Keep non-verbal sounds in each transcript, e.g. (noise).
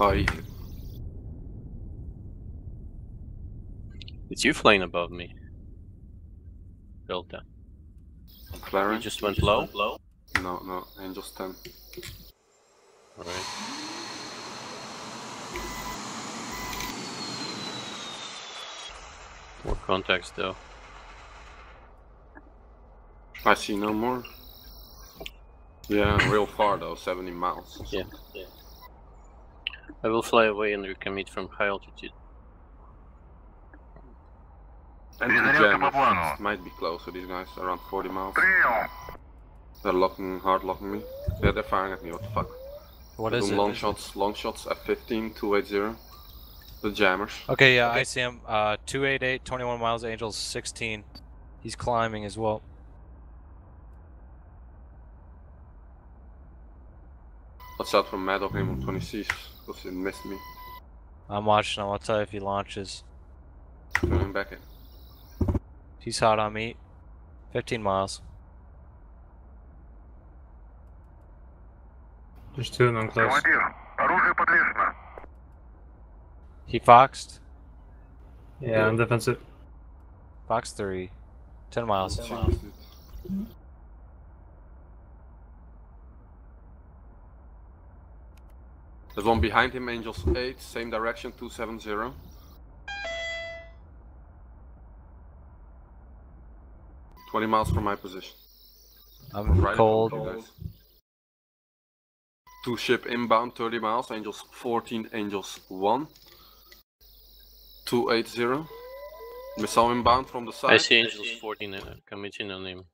Easy. It's you flying above me. Delta. You Clarence? just went low? low? No, no, Angels 10. Alright. More contacts though. I see no more. Yeah, real far though, 70 miles. or Yeah. I will fly away and recommit from high altitude. And might be closer, these guys, around 40 miles. They're locking, hard locking me. Yeah, they're firing at me, what the fuck. What is it? Long shots, long shots at 15, 280. The jammers. Okay, yeah, okay. I see him. Uh, 288, 21 miles, Angels, 16. He's climbing as well. What's out from Mad of him on 26? Supposed to miss me. I'm watching him. I'll tell you if he launches. Coming back in. He's hot on me. 15 miles. There's two of them close. He foxed. Yeah, I'm defensive. Fox 3. 10 miles. 10 miles. Mm-hmm. There's one behind him, Angels 8, same direction, 270. Twenty miles from my position. I'm Right cold. above you guys. Two ship inbound, 30 miles, Angels 14, Angels 1. 280. Missile inbound from the side. I see Angels 14 uh, committing on him.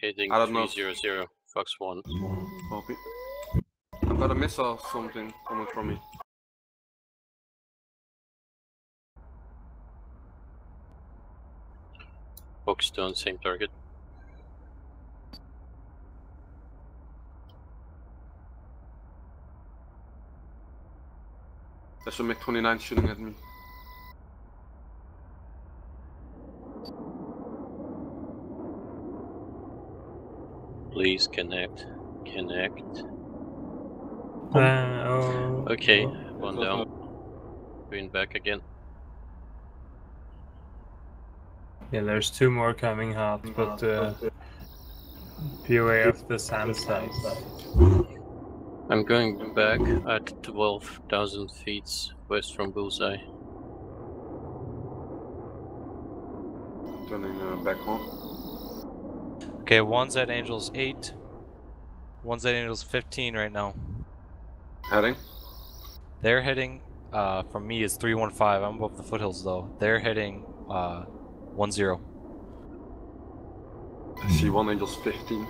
Heading I don't know. 300, Fox 1. Copy. Got a missile something coming from me. Fox Stone, same target. There's a MiG-29 shooting at me. Please connect. Connect. Uh, oh, Okay, oh. one down. Going back again. Yeah, there's two more coming hot, but uh, be aware of the SAM sites. I'm going back at 12,000 feet west from Bullseye. Turning uh, back home. Okay, one's at Angels 8. One's at Angels 15 right now. Heading. They're heading, uh, from me is 315. I'm above the foothills though. They're heading, uh, 10. I see one Angels 15.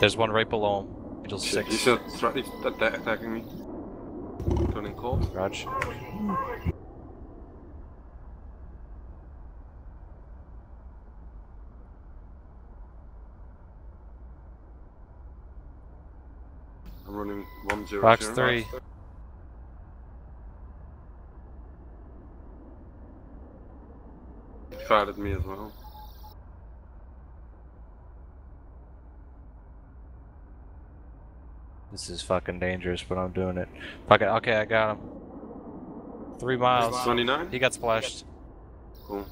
There's one right below him. Angels Shit, 6. he's, uh, he's attacking me. Turning cold. Raj. Running 100. Fox 3. He fired at me as well. This is fucking dangerous, but I'm doing it. Fuck it. Okay, I got him. Three miles. 29? He got splashed. Cool.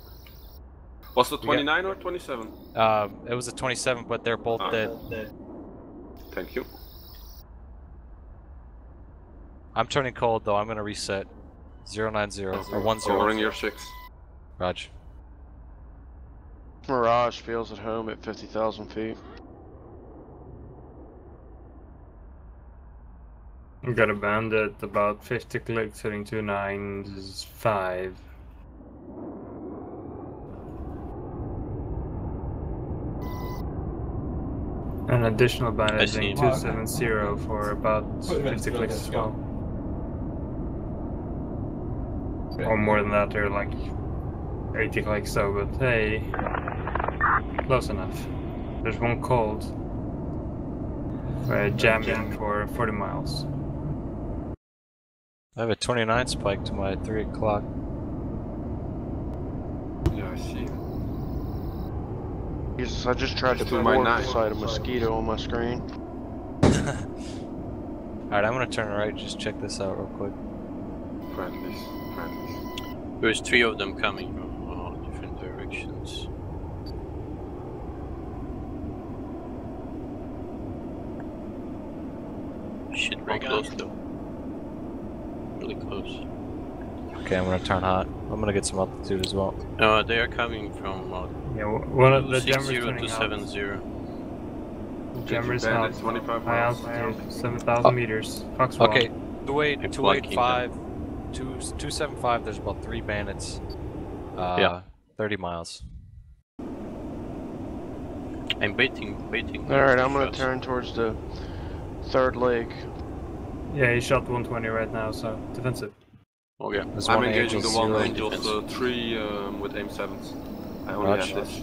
Was it We got- 29 or 27? Um, it was a 27, but they're both Ah. dead. Thank you. I'm turning cold though. I'm gonna reset. 090 or 10. Covering your 6. Raj. Mirage feels at home at 50,000 feet. We got a bandit about 50 clicks hitting two nines, five. An additional bandit see 270 for about 50 clicks as well. Or more than that, they're like 80 clicks so, but hey, close enough. There's one cold. Uh, jamming for 40 miles. I have a 29 spike to my 3 o'clock. Yeah, I see. Jesus, I just tried to put my thwart nine. the sight of mosquito on my screen. (laughs) Alright, I'm gonna turn right. Just check this out real quick. Friendlies. Friendlies. There's three of them coming from uh, different directions. Shit, we're close though. Really close. Okay, I'm gonna turn hot. I'm gonna get some altitude as well. Uh, they are coming from uh, Yeah, w- one of the jammers 60 turning to out. 70. Jammers Bandit, out. 25 High miles. 7,000 Oh. meters. Foxwell. Okay, two eight If two blocking eight five, two two seven five. There's about three bandits. Uh, Yeah. thirty miles. I'm baiting, baiting. Alright, I'm gonna shots. turn towards the third lake. Yeah, he shot 120 right now, so defensive. Okay. There's I'm one engaging Angel the one zero. Angels uh, 3 um, with aim 7s. I only Roger. have this.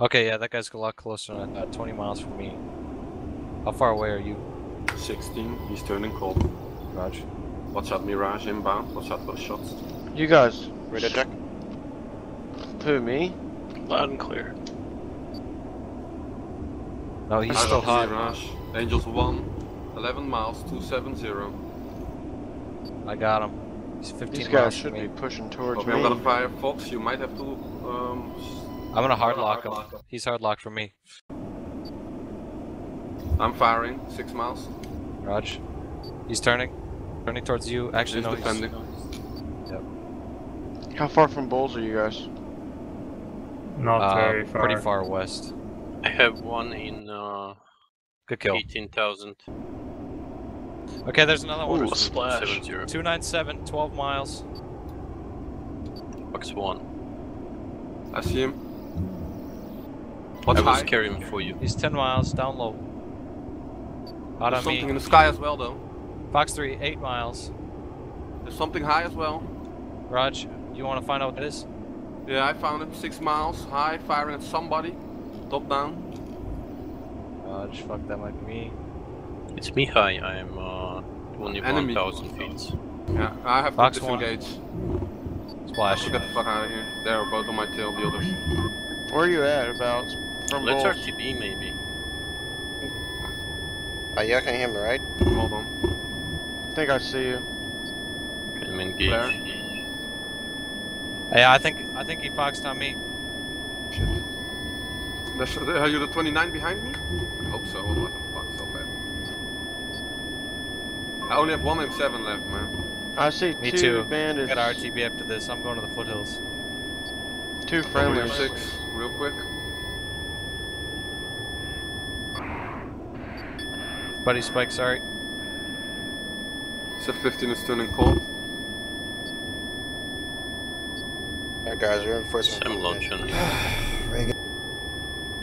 Okay, yeah, that guy's a lot closer than uh, 20 miles from me. How far away are you, 16, he's turning cold. Raj? Watch out, Mirage inbound. Watch out for shots. You guys. Ready to check? Who, me? Loud and clear. No, he's Out still of hot. Mirage. Angels 1, 11 miles, 270. I got him. He's 15 These guys from should be pushing towards Okay, me. I'm gonna fire Fox. You might have to. Um, I'm gonna hard I'm lock hard him. He's hard locked for me. I'm firing 6 miles. Raj, he's turning, turning towards you. Actually, He's no, defending. Yep. How far from Bulls are you guys? Not uh, very far. pretty far west. I have one in uh, Good kill. 18,000. Okay, there's another one. Ooh, splash. 297, 12 miles. Fox 1. I see him. What's I will high? scare him for you. He's 10 miles down low. Hot There's on something me. in the sky as well, though. Fox 3, 8 miles. There's something high as well. Raj, you want to find out what it is? Yeah, I found it. Six miles high, firing at somebody. Top down. Raj, fuck, that might be me. It's Mihai. I am uh, only 1,000 feet. Yeah, I have Fox to one. disengage. Splash. Get the fuck out of here. They're both on my tail, the others. Where are you at, about? From Let's Bulls? RTB maybe. Uh, yeah, can you hear me, right? Hold on. I think I see you. Can engage. Flare. Yeah, I think I think he foxed on me. Shit. Are you the 29 behind me? I hope so, otherwise I'm fucked so bad. I only have one M7 left, man. I see Me two too. bandits. Got RTB after this. I'm going to the foothills. Two Over friendlies. here, 6, real quick. Buddy Spike, sorry. Set 15 is turning cold. Alright, guys, reinforcement. Sam launch on you.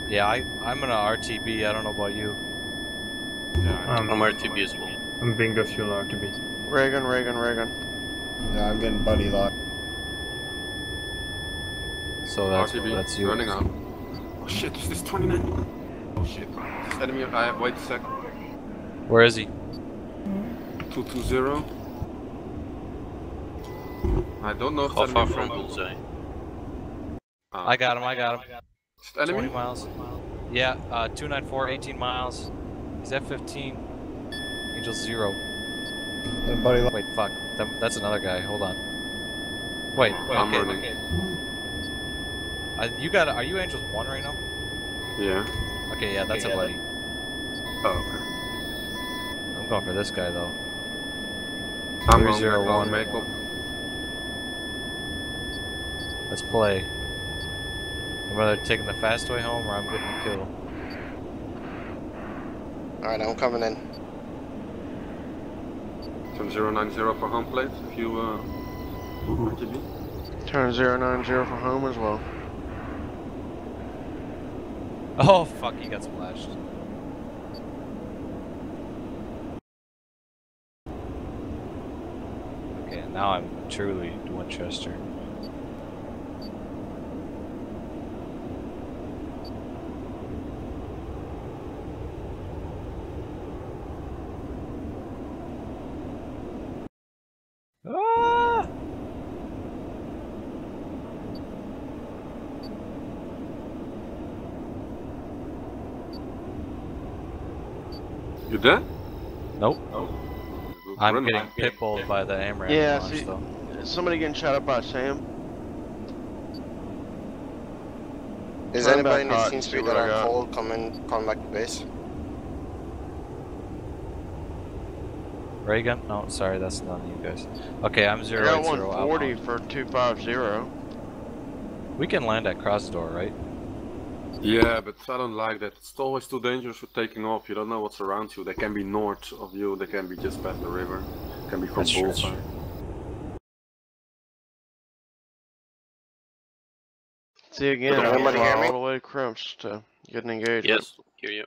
Yeah, I I'm gonna RTB. I don't know about you. Yeah, Um, I'm RTB as well. I'm bingo fuel RTB. Raygun, Raygun, Raygun. Yeah, I'm getting buddy locked. So that's RTB that's you. running out. Oh shit, is this 29? Oh shit. This enemy, I have, wait a sec. Where is he? 220. I don't know if How far from from Bullseye? Ah, I got him. I got him. is it 20 miles. Yeah, uh, 294, 18 miles. He's F15. Angel zero. And buddy. Wait, fuck. That, that's another guy. Hold on. Wait. I'm okay. running. Uh, you got? Are you Angels one right now? Yeah. Okay, yeah, that's a buddy. Oh, okay. I'm going for this guy though. I'm Three on zero back on one. Maykop. Let's play. I'm either taking the fast way home or I'm getting a kill. Alright, I'm coming in. Turn 090 for home plate. If you, uh, RTB. Turn 090 for home as well. Oh fuck, he got splashed. Okay, now I'm truly Winchester. Ah! You dead? Nope. Oh. Good. I'm Run getting back. pitbulled by the AMRAAM Yeah, launch, see- though. Somebody getting shot up by Sam. Is Turn anybody in the hot scene and see speed that I are got. cold coming coming back to base? Ray gun? No, sorry, that's not you guys. Okay, I'm I zero got 140 outbound. for 250. We can land at cross door, right? Yeah, but I don't like that. It's always too dangerous for taking off. You don't know what's around you. They can be north of you. They can be just past the river. Can be from That's true, that's bullseye. See again, Does I anybody fly hear me? all the way to Krymsk to uh, get an engagement. Yes, hear you.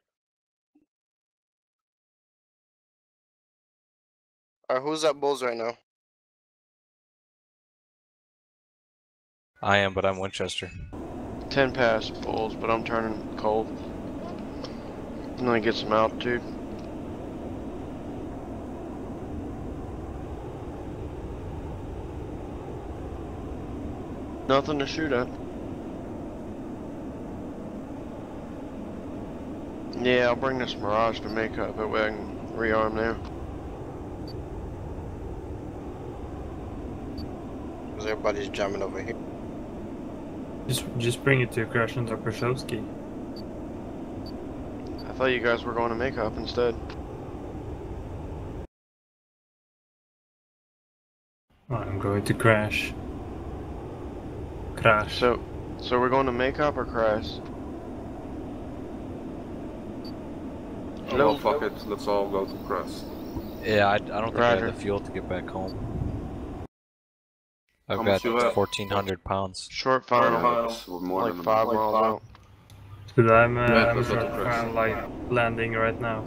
Alright, who's at Bulls right now? I am, but I'm Winchester. 10 pass bulls, but I'm turning cold. And then get some altitude. Nothing to shoot at. Yeah, I'll bring this Mirage to Maykop. That way I can rearm there. Because everybody's jamming over here. Just just bring it to Krashen or Krashowski. I thought you guys were going to Maykop instead. I'm going to crash. Crash. So, so we're going to Maykop or crash? Oh, well, fuck it. Let's all go to crest. Yeah, I, I don't think I have the fuel to get back home. I've How got much you have? 1,400 pounds. Short final, Miles, with more like than a five mile. miles out. But I'm, uh, Yeah, I'm let's go to trying Crash. trying, like landing right now.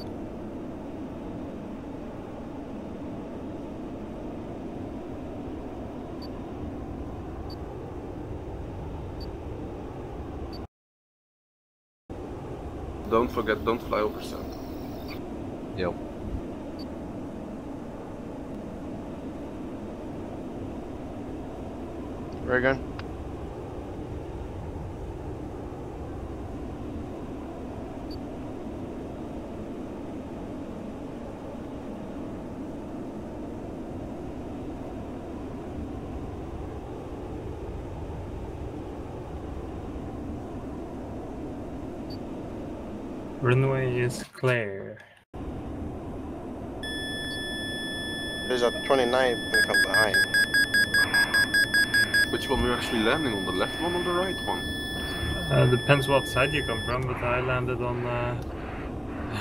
Don't forget, don't fly over sand. Yep. Ray gun? Runway is clear. There's a 29 gonna come behind. Which one we're actually landing on? The left one or the right one? Uh, depends what side you come from, but I landed on uh,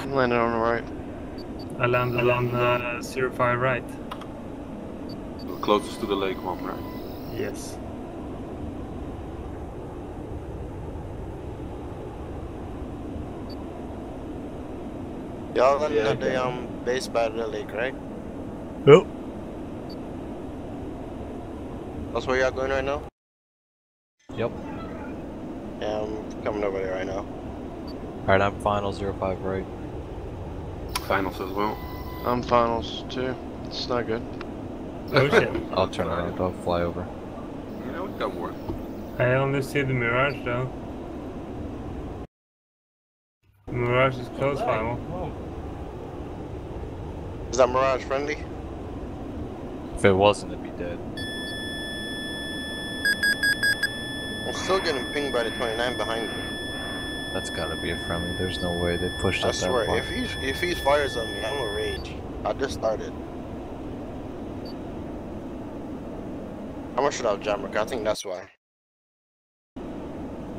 Landed on the right. I landed on uh, 05 right. The closest to the lake one, right? Yes. Y'all landing at the um base by the lake, right? Yep. That's where y'all going right now? Yep. Yeah, I'm coming over there right now. Alright, I'm final 05 right. Finals as well. I'm finals too. It's not good. Oh shit. (laughs) I'll turn around, I'll fly over. Yeah, we can work. I only see the Mirage though. The Mirage is close final. Is that Mirage friendly? If it wasn't, it'd be dead. I'm still getting pinged by the 29 behind me. That's gotta be a friendly. There's no way they pushed I us that swear, far. if he if he fires on me, I'm a rage. I just started. How much should I have jammer? I think that's why.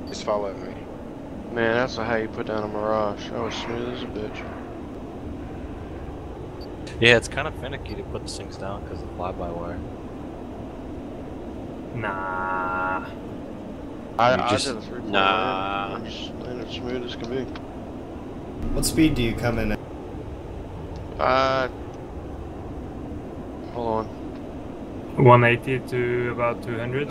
He's following me. Man, that's how you put down a Mirage. That was smooth as a bitch. Yeah, it's kind of finicky to put these things down because of fly-by-wire. Nah. I, I just- did a three point Nah. land. I just landed smooth as can be. What speed do you come in at? Uh, hold on. 180 to about 200.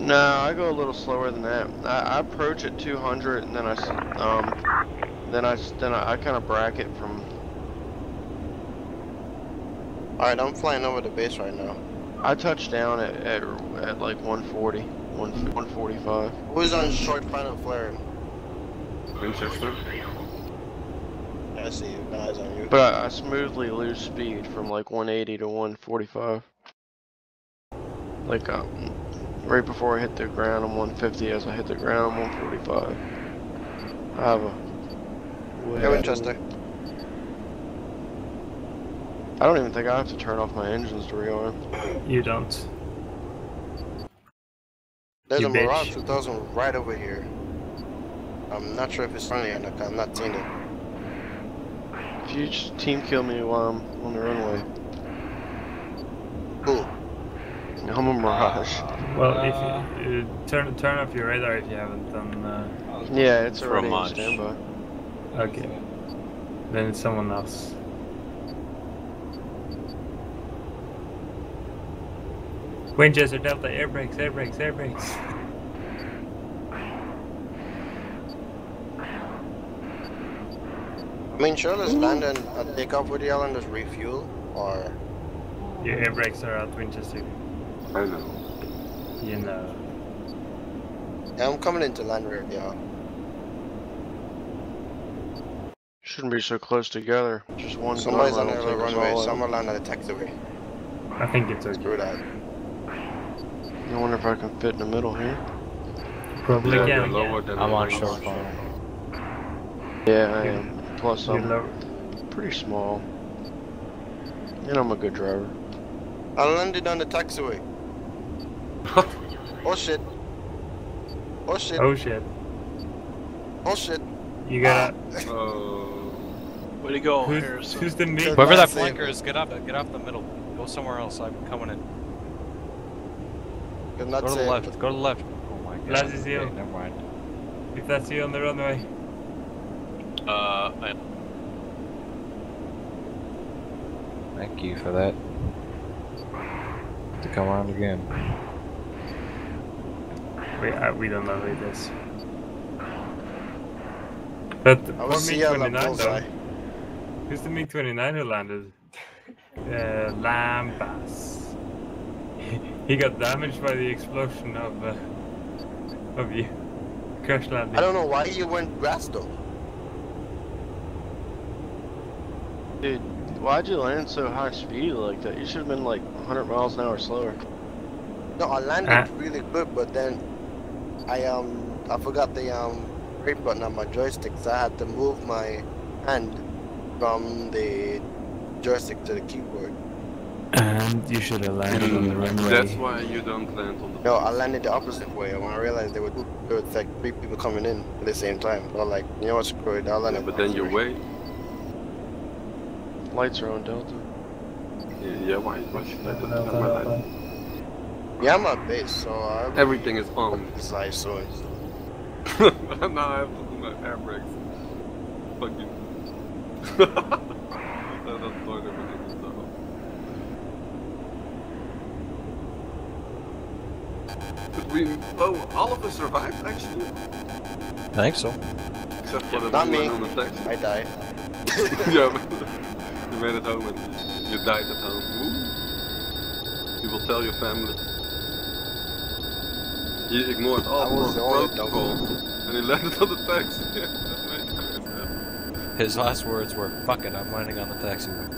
No, I go a little slower than that. I, I approach at 200, and then I, s- um, then I, s- then I, I kind of bracket from. Alright, I'm flying over the base right now. I touch down at, at, at like 140, 1, 145. Who's on short final flaring? Winchester. I see you. Eyes on you. But I, I smoothly lose speed from like 180 to 145. Like um, right before I hit the ground, I'm 150. As I hit the ground, I'm 145. I have a. way Hey, Winchester. I don't even think I have to turn off my engines to rearm. You don't. There's You a Mirage 2000 right over here. I'm not sure if it's friendly or not. 'cause I'm not seeing it. If you just team kill me while I'm on the runway, Cool. I'm a Mirage. Well, if you uh, turn turn off your radar if you haven't done. Uh, Yeah, it's From already in standby. okay. Then it's someone else. Winchester Delta air brakes, air brakes, air brakes. I mean, sure, let's land and uh, take off with y'all and just refuel. Or. Your air brakes are out, Winchester. I know. You know. Yeah, I'm coming into land with y'all. Shouldn't be so close together. Just one. Somebody's on gun the line will take us runway. all out. Someone land at the taxiway. I think it's okay. Screw that. I wonder if I can fit in the middle here. Probably Yeah, can. lower than I'm on range. short phone. Yeah, I am. Plus, I'm low. pretty small. And I'm a good driver. I landed on the taxiway. (laughs) oh shit. Oh shit. Oh shit. Oh shit. You gotta. Ah. Oh. Way to go, Who's, Harrison. who's the mid? Whoever that flanker is, get up, get off the middle. Go somewhere else. I'm coming in. Could not Go to the left. Go to the left. Oh my god. Last is you. Okay, never mind. If that's you on the runway. Uh, I, Thank you for that. To come around again. We uh, we don't know who it is. But I poor will see on MiG-29 though. Who's the MiG-29 who landed? Uh, Lambas. He got damaged by the explosion of uh, of you. Crash landing. I don't know why you went grass though. Dude, why'd you land so high speed like that? You should have been like 100 miles an hour slower. No, I landed Ah. really good, but then I um I forgot the um brake button on my joystick, so I had to move my hand from the joystick to the keyboard. And you should have landed on the runway. That's why you don't land on the. No, I landed the opposite way. When I realized there were two, there was like three people coming in at the same time. So I'm like, you know what, screw it, I'll land Yeah, it but then you opposite way. wait. Lights are on Delta. Yeah, yeah why, why should I do that? My life. Yeah, I'm at base, so I Everything is on. (laughs) decide soon. (laughs) now I have to do my air brakes. Fucking. (laughs) that, that's totally ridiculous though. But we, oh, all of us survived actually, I think so. except for the Not one me. on the taxi. I died. (laughs) yeah, but you made it home and you died at home. Ooh. You will tell your family. He ignored all I was the protocol and he landed on the taxi. that made me very His last words were, fuck it, I'm landing on the taxiway.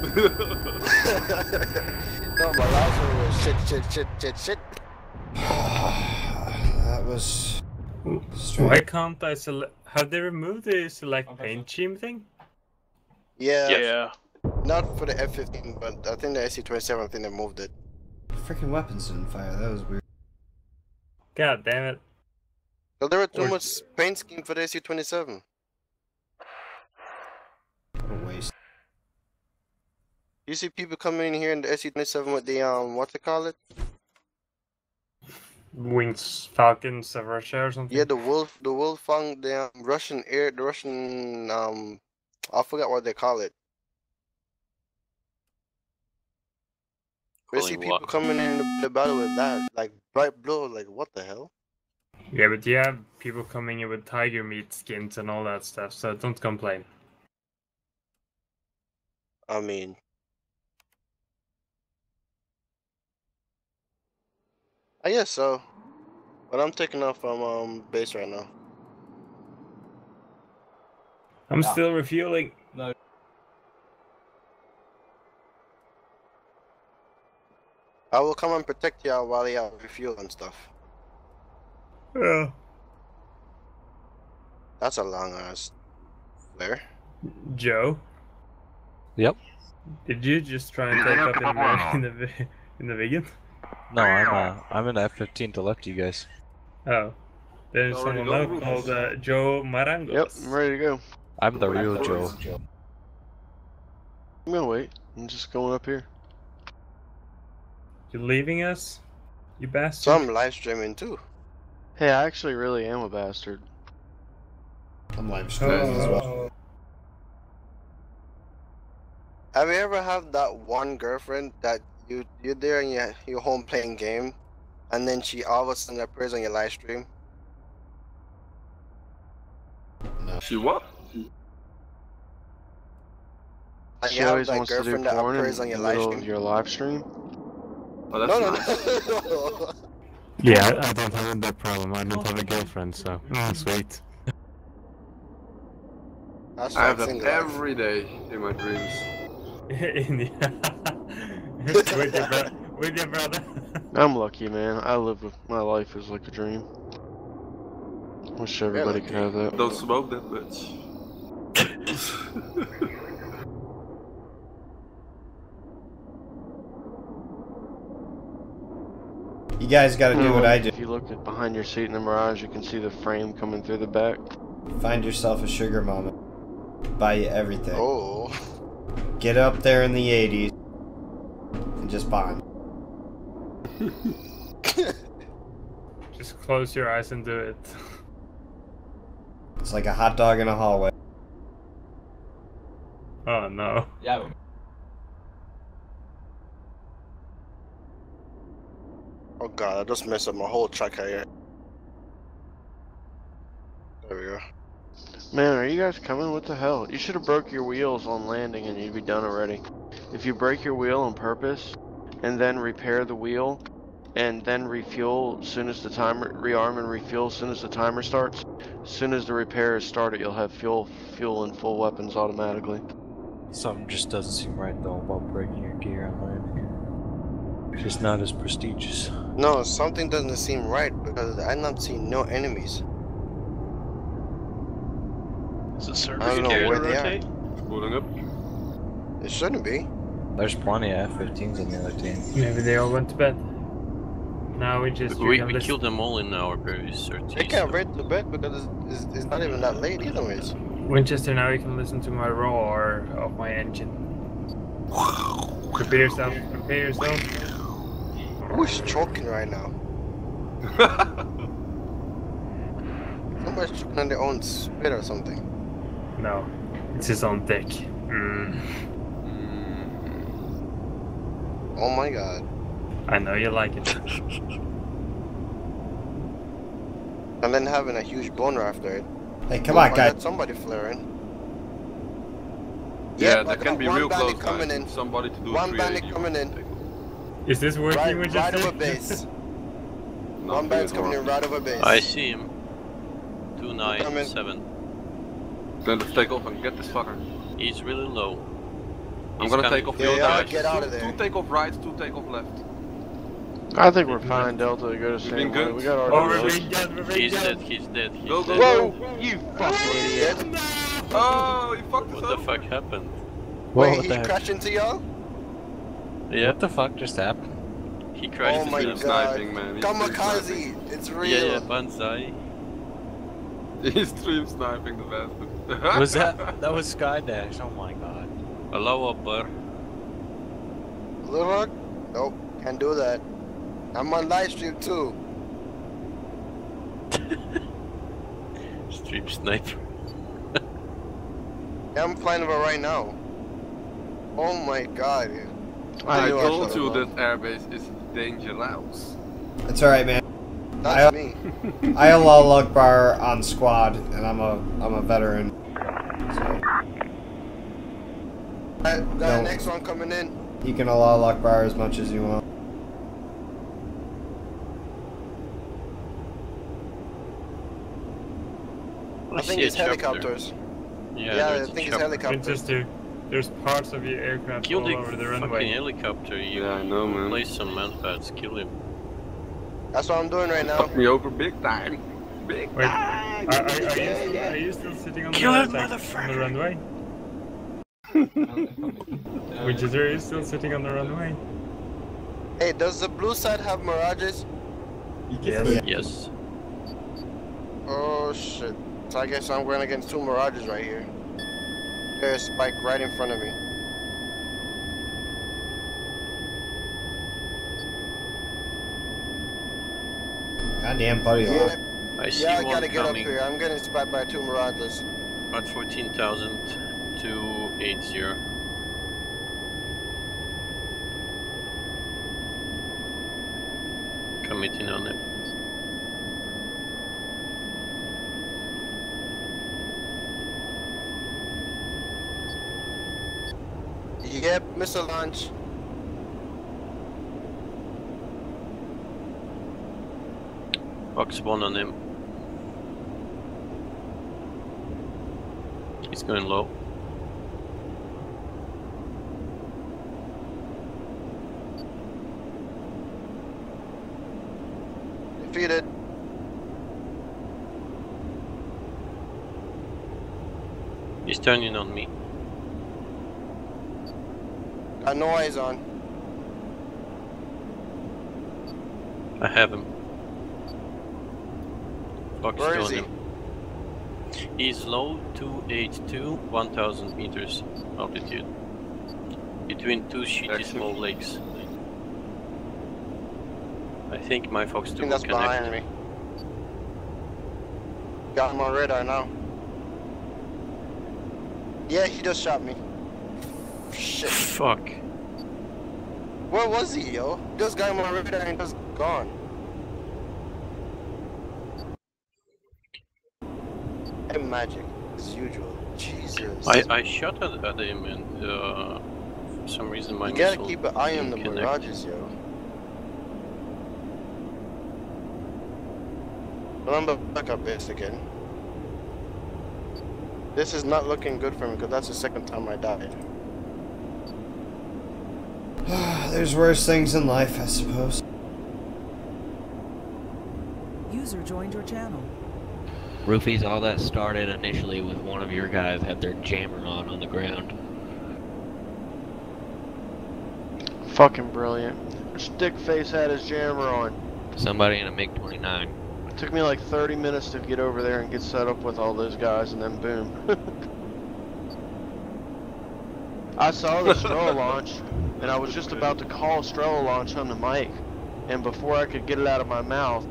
(laughs) sad. (laughs) no, my last one was shit, shit, shit, shit, shit. That was Why can't I select? Have they removed the select paint scheme thing? Yeah, yeah. not for the F-15, but I think the SU-27, I think they moved it. Freaking weapons didn't fire. That was weird. God damn it! So there were too Or- much paint scheme for the SU-27. What a waste. You see people coming in here in the SU-27 with the, um, what they call it? Wings Falcon of Russia or something. Yeah, the Wolf, the Wolfang, the um, Russian air, the Russian, um, I forgot what they call it. We see people what? coming in the, the battle with that, like bright blue, like what the hell? Yeah, but you have people coming in with Tiger Meet skins and all that stuff, so don't complain. I mean, I guess so. But I'm taking off from um base right now. I'm still refueling. I will come and protect y'all while you have refuel and stuff. Yeah. That's a long ass flare. Joe. Yep. Did you just try and take up in the in (laughs) the in the Viggen? No, I'm uh, I'm in F15 to left you guys. Oh. There's Already someone go, now called uh, Joe Marangos. Yep, I'm ready to go. I'm the real Joe. I'm gonna wait. I'm just going up here. You're leaving us? You bastard. So I'm live streaming too. Hey, I actually really am a bastard. I'm live streaming as well. Oh. Have you ever had that one girlfriend that you you're there and you you're home playing game, and then she all of a sudden appears on your live stream? She what? And She you have always that wants to do girlfriend that porn in appears on the your live middle of stream. your live stream. Oh, that's No, no, nice. no. (laughs) Yeah, I I don't have that problem. I don't have a girlfriend, so mm, sweet. I have why that every day in my dreams. (laughs) In- (laughs) with your bro- with your brother. (laughs) I'm lucky, man. I live with my life is like a dream. Wish everybody could have that. Don't smoke that bitch. You guys gotta do hmm. what I do. If you look at behind your seat in the Mirage, you can see the frame coming through the back. Find yourself a sugar mama. Buy you everything. Oh, Get up there in the 80s and just bond. (laughs) Just close your eyes and do it. It's like a hot dog in a hallway. Oh no. Yeah. oh god! I just messed up my whole track here. There we go. Man, are you guys coming? What the hell? You should have broke your wheels on landing and you'd be done already. If you break your wheel on purpose and then repair the wheel and then refuel as soon as the timer rearm and refuel as soon as the timer starts, as soon as the repair is started, you'll have fuel fuel and full weapons automatically. Something just doesn't seem right though about breaking your gear on landing. It's just not as prestigious. No, something doesn't seem right because I'm not seeing no enemies. Is the server I don't know gear where they are. rotate? Up. It shouldn't be. There's plenty of F15s on the other team. Maybe they all went to bed. Now we just We, we killed them all in our previous search. They 13. can't wait to bed because it's, it's, it's not even that late either ways. Winchester. Now you can listen to my roar of my engine. Prepare yourself. Prepare yourself. Who's choking right now? (laughs) Somebody's choking on their own spit or something. No, it's his own dick. Mm. Oh my god. I know you like it. (laughs) And then having a huge boner after it. Hey, come Oh, on, I guys. somebody flaring. Yeah, but that can be one real close. coming guys. in. Somebody to do One a bandit 380 coming in. Is this working, Right, Winchester? right over base. (laughs) One bandit's coming in right over base. I see him. 297. Then let's take off and get this fucker. He's really low. I'm He's gonna coming. take off Yeah, your yeah, direction. get out Two- of there. Two take off right, two take off left. I think we're fine, Delta, to go to We've been same way. good. We got our Oh, we're doors. being dead, we're being He's dead. dead, he's dead, he's Go, go, dead. Whoa! You fucking idiot! Oh, you fucked What the up. fuck happened? Whoa, Wait, what he the crashed into y'all? Yeah, What the fuck just happened? he crashed Oh into my them. god. sniping, man. He's Kamikaze! It's Yeah, real. yeah, Banzai. (laughs) He's stream sniping the bastard. Was that (laughs) that was Skydash? Oh my god. Hello, Upper. Little Rock? Nope, can't do that. I'm on live stream too. (laughs) Stream sniper. (laughs) Yeah, I'm playing with it right now. Oh my god. I knew told you that airbase is dangerous. That's alright, man. That's me. I Allah Akbar on squad, and I'm a I'm a veteran. So That, that No. next one coming in. you can Allah Akbar as much as you want. I think it's helicopters. Yeah, Yeah, I think it's helicopters. Winchester, there's parts of your aircraft Kill all the over the fucking helicopter. You Yeah, I know, man. place some MANPADS. Kill him. That's what I'm doing right now. Fucked me over big time. Big Wait, time. Are, are, are, you, still- are you still sitting on the, Kill it, like, on the runway? Winchester, are you still sitting on the runway? Hey, does the blue side have mirages? Yes. Yes. Oh shit. So I guess I'm going against two mirages right here. There's a spike right in front of me. Goddamn buddy lock. Yeah, I see yeah, I gotta get up here. I'm getting spiked by two mirages. About 14,280. Committing on it. Yep, missile launch. Fox one on him. He's going low. Defeated. He's turning on me. Got no eyes on. I have him. Fox Where is on he? him. He's low 282, 1000 meters altitude. Between two shitty Actually- small lakes. I think my Fox I 2 think will that's connect. behind me. Got him on radar now. Yeah, he just shot me. Shit. Fuck. Where was he, yo? Just got him on radar and just gone. And magic, as usual. Jesus. I, I shot at, at him and uh, for some reason my you gotta keep an eye on the connect. mirages, yo. Remember back up base again. This is not looking good for me because that's the second time I died. (sighs) There's worse things in life, I suppose. User joined your channel. Roofies, all that started initially with one of your guys had their jammer on on the ground. Fucking brilliant. Stickface had his jammer on. Somebody in a MiG 29. It took me like 30 minutes to get over there and get set up with all those guys, and then boom. (laughs) I saw the Strela (laughs) launch, and I was just about to call Strela launch on the mic, and before I could get it out of my mouth,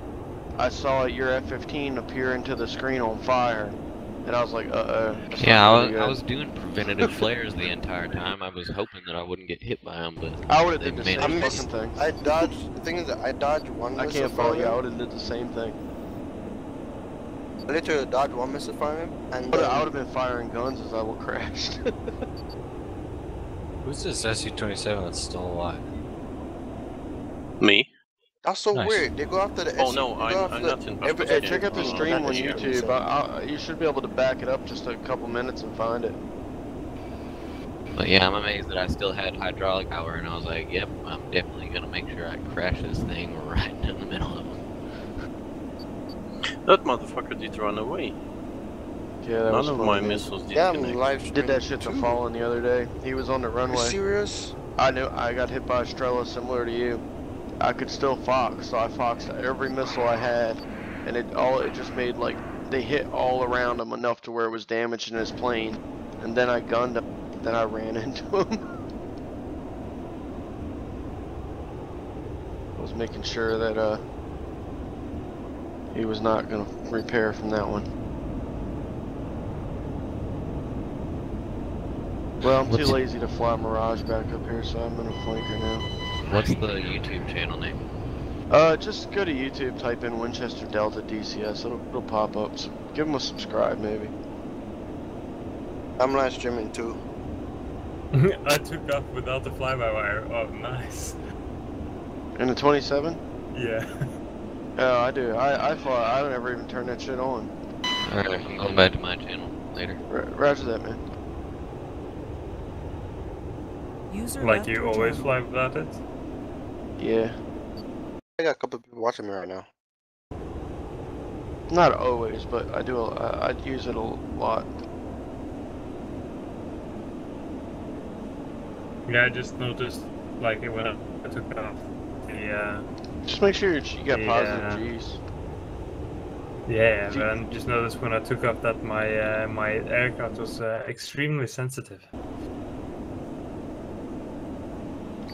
I saw your F-15 appear into the screen on fire, and I was like, uh-oh. Yeah, I was, I was doing preventative flares the entire time. I was hoping that I wouldn't get hit by them, but I would have they did the same I it. missed- fucking thing. I dodged. The thing is that I dodged one I can't follow you. I him. would have did the same thing. I literally dodged one missile from him, and then I would have been firing guns as I would crashed. (laughs) Who's this SU-27 that's still alive? Me? that's so Nice. weird. They go after the. Oh SU no, I'm, after I'm the- not in Hey, hey, check out the Oh, stream on. YouTube. I, I, you should be able to back it up just a couple minutes and find it. But yeah, I'm amazed that I still had hydraulic power, and I was like, yep, I'm definitely gonna make sure I crash this thing (laughs) right in the middle of them. That motherfucker did run away. Yeah, that None was of my man. missiles did Yeah, I'm connect. live Did that shit to too. Fallen the other day. He was on the Are you runway. serious? I knew I got hit by a Strela similar to you. I could still fox, so I foxed every missile I had, and it all it just made like they hit all around him enough to where it was damaging his plane, and then I gunned him. Then I ran (laughs) into him. I was making sure that uh he was not gonna repair from that one. Well, I'm too lazy to fly Mirage back up here, so I'm gonna flanker now. What's the YouTube channel name? Uh, just go to YouTube, type in Winchester Delta DCS, it'll, it'll pop up. So give them a subscribe, maybe. I'm live streaming too. (laughs) I took off without the fly-by-wire. Oh, nice. In the 27? Yeah. (laughs) Yeah, I do. I I fly. I don't ever even turn that shit on. Alright, I'm going back to my channel. later. Ro- Roger that, man. User Like you always channel. fly without it? Yeah. I got a couple of people watching me right now. Not always, but I do. a- I, I use it a lot. Yeah, I just noticed like it when I I took it off the uh, Just make sure you you got Yeah. positive G's. yeah, If you- just noticed when I took off that my uh, my aircraft was uh, extremely sensitive.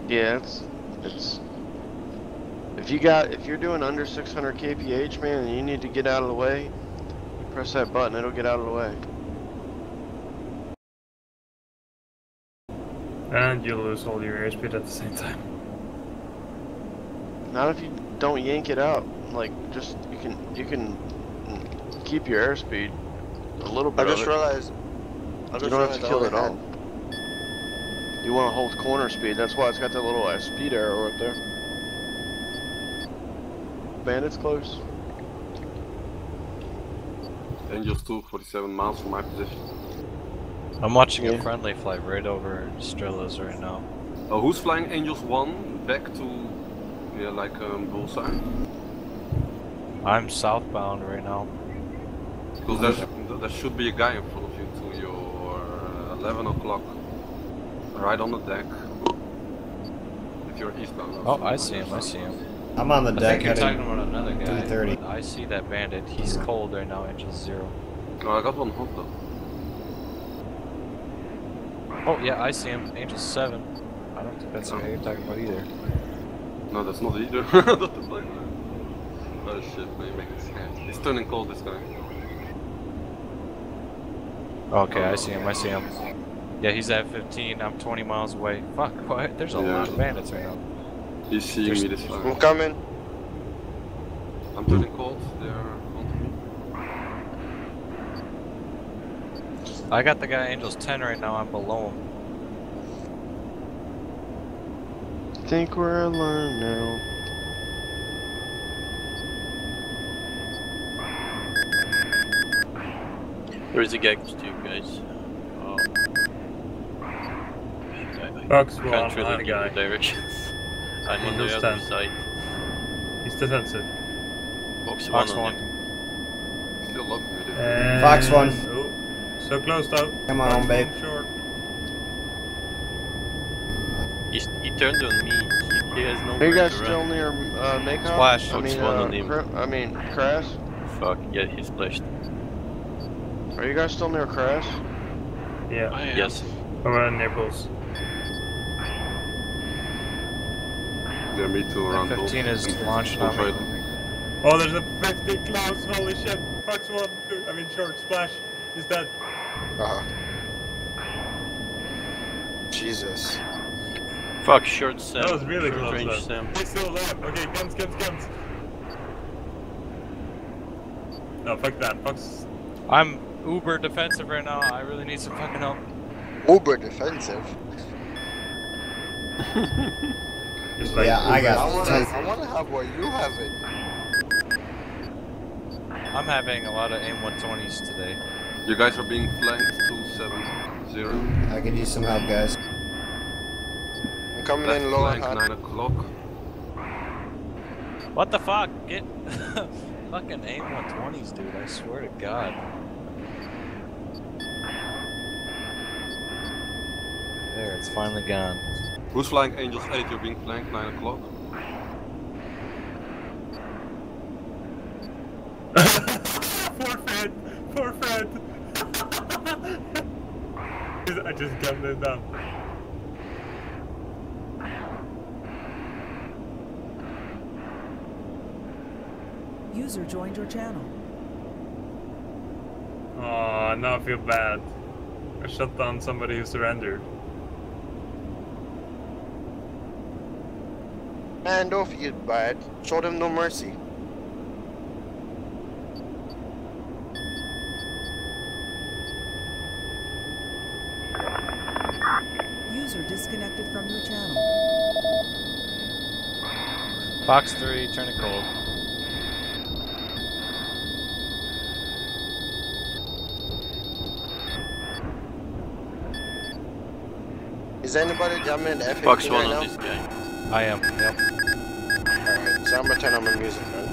Yeah, it's it's. If you got if you're doing under 600 kph, man, and you need to get out of the way, press that button. It'll get out of the way. And you lose all your airspeed at the same time. Not if you don't yank it out. Like just you can you can keep your airspeed a little bit I just realized. I You don't have to kill it all. You want to hold corner speed. That's why it's got that little uh, speed arrow up there. Bandits close. Angels 2, 47 miles from my position. I'm watching Yeah. a friendly fly right over Strelas right now. Oh, who's flying Angels 1 back to, yeah, like um, Bullseye? I'm southbound right now. Because there's, there should be a guy in front of you to your uh, 11 o'clock. Right on the deck. If you're eastbound. Oh, I see him. I see him. I'm on the I deck think you're talking about another guy. 3:30. I see that bandit. He's cold right now, Angel Zero. Oh, I got one hot though. Oh yeah, I see him. Angel Seven. I don't think that's the guy you're talking about either. No, that's not either. (laughs) That's the black. Oh shit, man, you make me scared. He's turning cold, this guy. Okay, oh, I see him. I see him. Yeah, he's at 15. I'm 20 miles away. Fuck, what? There's a Yeah. lot of bandits right now. He's seeing There's- me this I'm coming. I'm turning cold, they're onto me. I got the guy Angels 10 right now. I'm below him. Think we're alone now. Where's um, the Gex too, guys? Oh. Shit, I- I Fox can't one, really give guy. the directions. (laughs) I'm on the other side. He's defensive. Box, Fox one on one. Still looking at it. Fox one. Oh, so close though. Come on, Fox babe. Short. He's, he turned on me. He, he has no Are you guys still run. near uh, Maykop? Splash. I mean, one uh, on him. I mean, Crash. Fuck, yeah, he splashed. Are you guys still near Crash? Yeah. Yes. Over near Bulls. Yeah, me too, around 15 is launched Bulls on me. Oh, there's a 50 close. Holy shit. Fox one. I mean, short splash. He's dead. Uh-huh. Jesus. Fuck, short SAM. That was really short close. range though. SAM. He's still alive. Okay, guns, guns, guns. No, fuck that. Fuck. I'm uber defensive right now. I really need some fucking help. Uber defensive. (laughs) Like, Yeah, I I got wanna, I wanna have what you have it. I'm having a lot of AIM-120s today. You guys are being flanked 270. I could use some help, guys. I'm coming Left in low on flank, hot. 9 o'clock. What the fuck? Get (laughs) fucking AIM-120s, dude. I swear to God. There, it's finally gone. Who's flying Angels 8? You're being flanked 9 o'clock. Poor Fred. Poor Fred. (laughs) I just gunned it down. User joined your channel. Oh, now I feel bad. I shut down somebody who surrendered. Man, don't feel bad. Show them no mercy. User disconnected from your channel. Fox 3, turn it cold. Is anybody jamming the F-15 Fox right one now? on this guy. I am. Yep. Alright, so I'm gonna turn on my music then.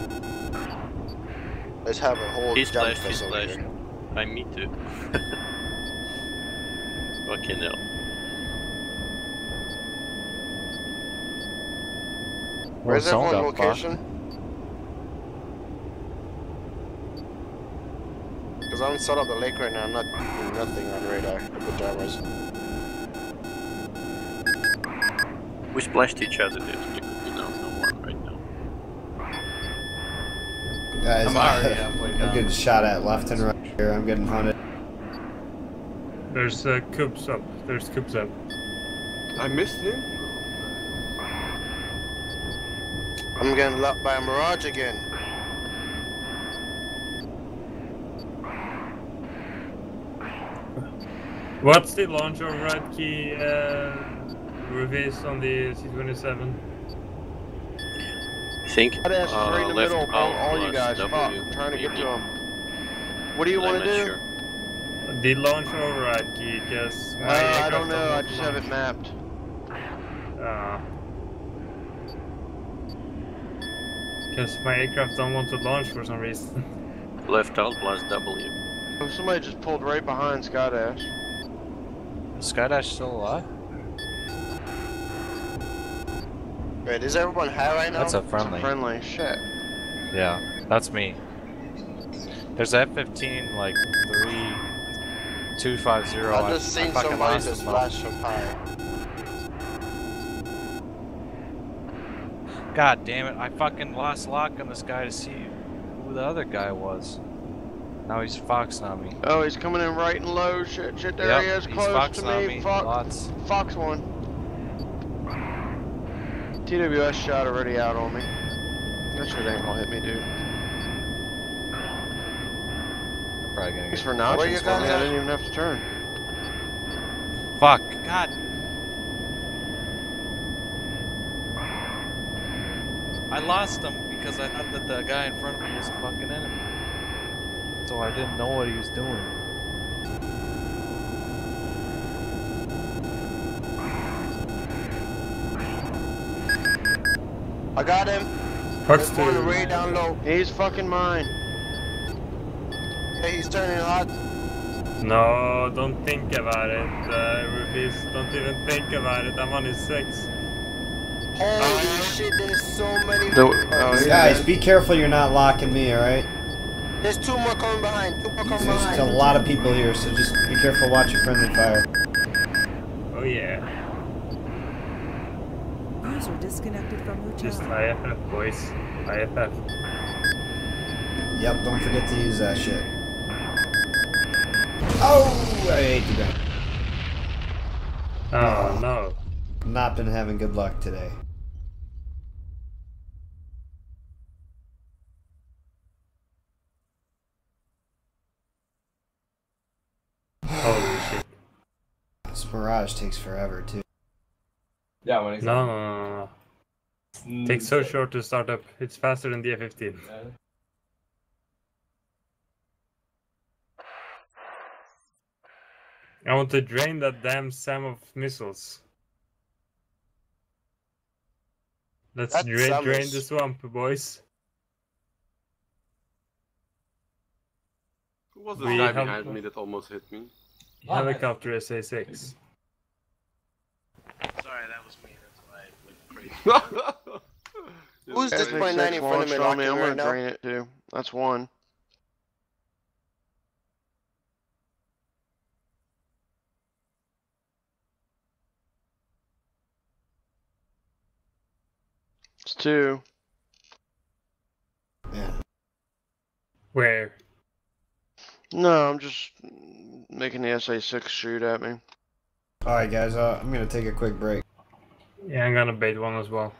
Let's have a whole He's jam splashed, he's fest over splashed. here. I me too. (laughs) Fucking hell. Where's Well, everyone zoned up, huh? location? Because I'm set of the lake right now, I'm not doing nothing on radar with the We splashed each other, dude. There could be no, no one right now. Guys, I'm already halfway I'm down. getting shot at left and right here. I'm getting hunted. There's uh, Kubs up. There's Kubs up. I missed him. I'm getting locked by a Mirage again. What's the launch override key uh, release on the C27? I think That uh, in the left middle, bro. All you plus guys. Fuck. W, I'm trying to get to him. What do you want to do? sure. The launch override key, because Uh, I don't know. I just have it mapped. Uh, because my aircraft don't want to launch for some reason. (laughs) Left alt plus W. Oh, somebody just pulled right behind Skydash. Is Skydash still alive? Wait, is everyone high right now? That's a friendly. Friendly. Shit. Yeah, that's me. There's a F-15 like three two five zero. I just seen fucking somebody just flash up high. God damn it! I fucking lost lock on this guy to see who the other guy was. Now he's foxing on me. Oh, he's coming in right and low. Shit, shit. There Yep, he is, close to on me. me. Lots. Fox one. TWS shot already out on me. That shit ain't gonna hit me, dude. Probably gonna Thanks get. for notching Where you for me. I didn't even have to turn. Fuck! God. I lost him because I thought that the guy in front of me was a fucking enemy. So I didn't know what he was doing. I got him. Fox There's one 2. way down low. He's fucking mine. Yeah, he's turning hot. No, don't think about it, uh, Rufus. Don't even think about it. I'm on his six. Holy shit, there's so many. The- fuckers. oh, yeah. Guys, be careful you're not locking me, alright? There's two more coming behind. Two more coming There's a lot of people here, so just be careful, watch your friendly fire. Oh yeah. User disconnected from your Just. IFF, boys. IFF. Yep, don't forget to use that shit. Oh, I hate the gun. Oh no. Not been having good luck today. Holy shit. This Mirage takes forever, too. Yeah, when it's No, no, no, no, no. Takes so short to start up. It's faster than the F-15. I want to drain that damn SAM of missiles. Let's That drain, SAM drain is- the swamp, boys. Who was the guy have- behind me that almost hit me? Ah, Helicopter SA-6. Sorry, that was me. That's why I went crazy. (laughs) Who's this Six, point nine six in front of me launched on me. locking I'm gonna now? drain it too. That's one. It's two. Yeah. Where? No, I'm just making the SA6 shoot at me. Alright, guys, uh, I'm gonna take a quick break. Yeah, I'm gonna bait one as well.